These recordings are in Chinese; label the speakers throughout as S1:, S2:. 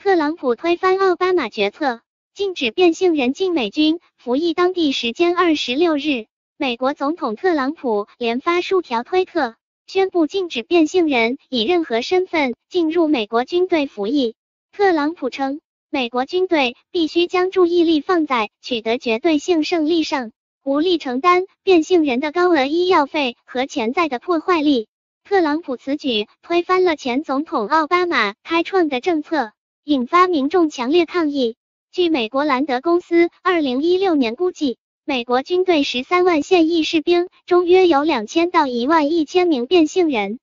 S1: 特朗普推翻奥巴马决策，禁止变性人进美军服役。当地时间二十六日，美国总统特朗普连发数条推特，宣布禁止变性人以任何身份进入美国军队服役。特朗普称，美国军队必须将注意力放在取得绝对性胜利上，无力承担变性人的高额医药费和潜在的破坏力。特朗普此举推翻了前总统奥巴马开创的政策，引发民众强烈抗议。据美国兰德公司二零一六年估计，美国军队十三万现役士兵中约有两千到一万一千名变性人。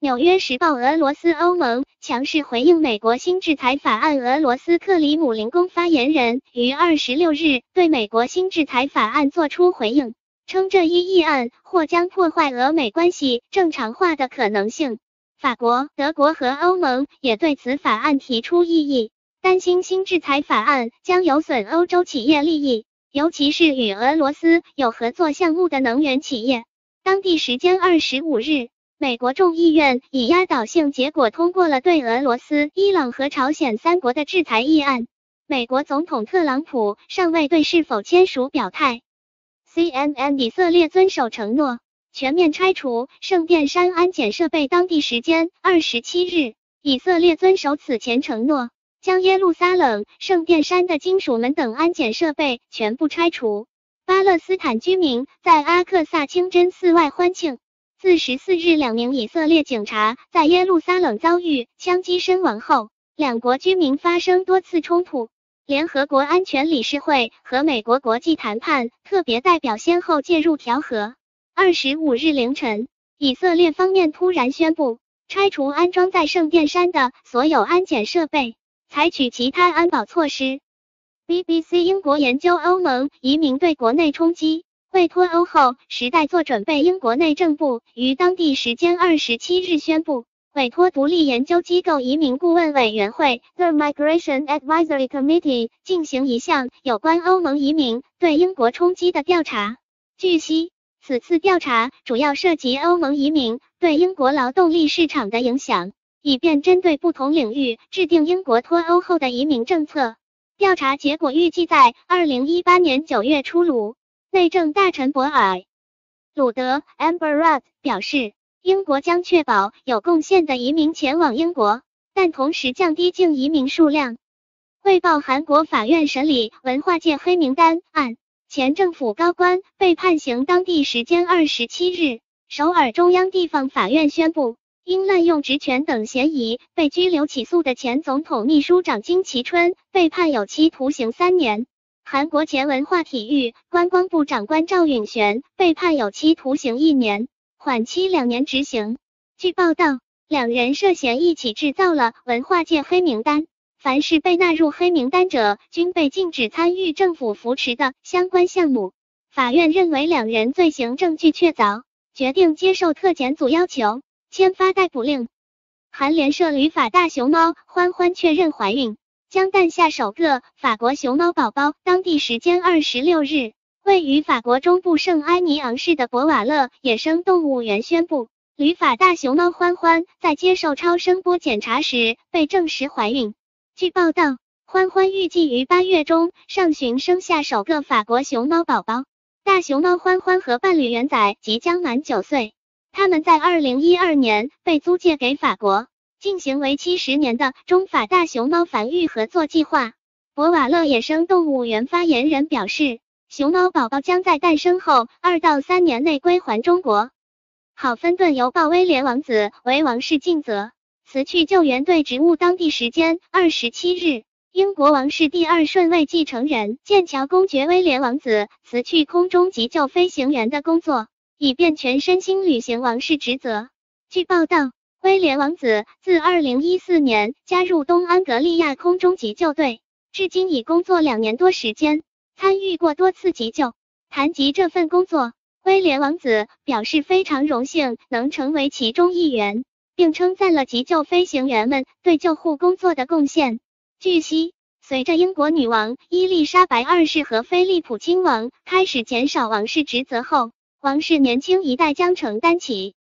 S1: 纽约时报：俄罗斯、欧盟强势回应美国新制裁法案。俄罗斯克里姆林宫发言人于二十六日对美国新制裁法案作出回应。称这一议案或将破坏俄美关系正常化的可能性。法国、德国和欧盟也对此法案提出异议，担心新制裁法案将有损欧洲企业利益，尤其是与俄罗斯有合作项目的能源企业。当地时间二十五日，美国众议院以压倒性结果通过了对俄罗斯、伊朗和朝鲜三国的制裁议案。美国总统特朗普尚未对是否签署表态。CNN 以色列遵守承诺，全面拆除圣殿山安检设备。当地时间二十七日，以色列遵守此前承诺，将耶路撒冷圣殿山的金属门等安检设备全部拆除。巴勒斯坦居民在阿克萨清真寺外欢庆。自十四日两名以色列警察在耶路撒冷遭遇枪击身亡后，两国居民发生多次冲突。联合国安全理事会和美国国际谈判特别代表先后介入调和。二十五日凌晨，以色列方面突然宣布拆除安装在圣殿山的所有安检设备，采取其他安保措施。BBC 英国研究欧盟移民对国内冲击，为脱欧后时代做准备。英国内政部于当地时间二十七日宣布。委托独立研究机构移民顾问委员会 （The Migration Advisory Committee） 进行一项有关欧盟移民对英国冲击的调查。据悉，此次调查主要涉及欧盟移民对英国劳动力市场的影响，以便针对不同领域制定英国脱欧后的移民政策。调查结果预计在二零一八年九月出炉。内政大臣博尔·鲁德 （Amber Rudd） 表示。英国将确保有贡献的移民前往英国，但同时降低净移民数量。汇报韩国法院审理文化界黑名单案，前政府高官被判刑。当地时间二十七日，首尔中央地方法院宣布，因滥用职权等嫌疑被拘留起诉的前总统秘书长金其春被判有期徒刑三年。韩国前文化体育观光部长官赵允璇被判有期徒刑一年。缓期两年执行。据报道，两人涉嫌一起制造了文化界黑名单，凡是被纳入黑名单者，均被禁止参与政府扶持的相关项目。法院认为两人罪行证据确凿，决定接受特检组要求，签发逮捕令。韩联社旅法大熊猫欢欢确认怀孕，将诞下首个法国熊猫宝宝。当地时间二十六日。位于法国中部圣埃尼昂市的博瓦勒野生动物园宣布，旅法大熊猫欢欢在接受超声波检查时被证实怀孕。据报道，欢欢预计于八月中上旬生下首个法国熊猫宝宝。大熊猫欢欢和伴侣元仔即将满九岁，他们在二零一二年被租借给法国，进行为期十年的中法大熊猫繁育合作计划。博瓦勒野生动物园发言人表示。熊猫宝宝将在诞生后二到三年内归还中国。好芬顿邮报威廉王子为王室尽责，辞去救援队职务。当地时间二十七日，英国王室第二顺位继承人剑桥公爵威廉王子辞去空中急救飞行员的工作，以便全身心履行王室职责。据报道，威廉王子自二零一四年加入东安格利亚空中急救队，至今已工作两年多时间。参与过多次急救。谈及这份工作，威廉王子表示非常荣幸能成为其中一员，并称赞了急救飞行员们对救护工作的贡献。据悉，随着英国女王伊丽莎白二世和菲利普亲王开始减少王室职责后，王室年轻一代将承担起